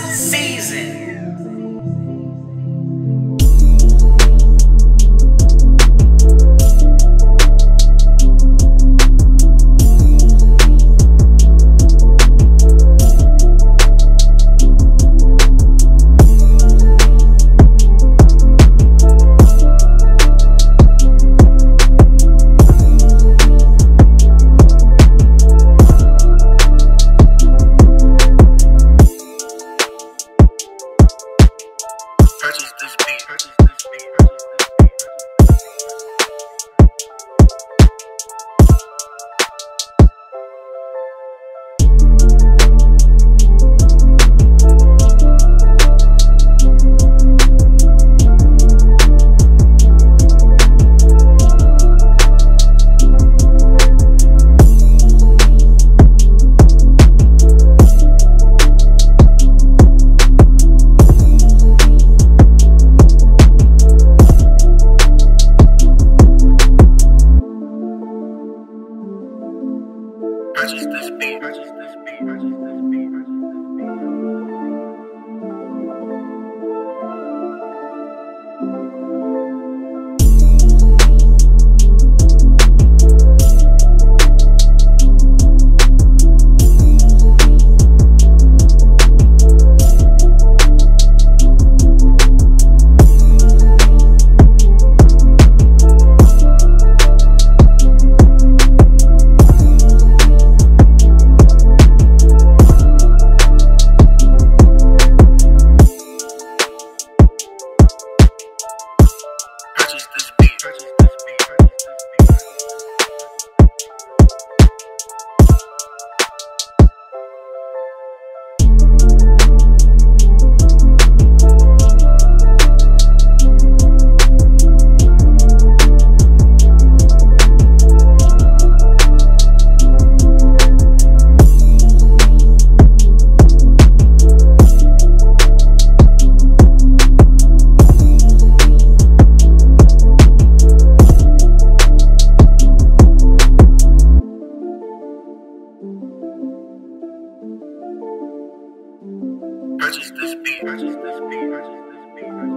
this season. Thank. this beat. I just this beat. I just this beat.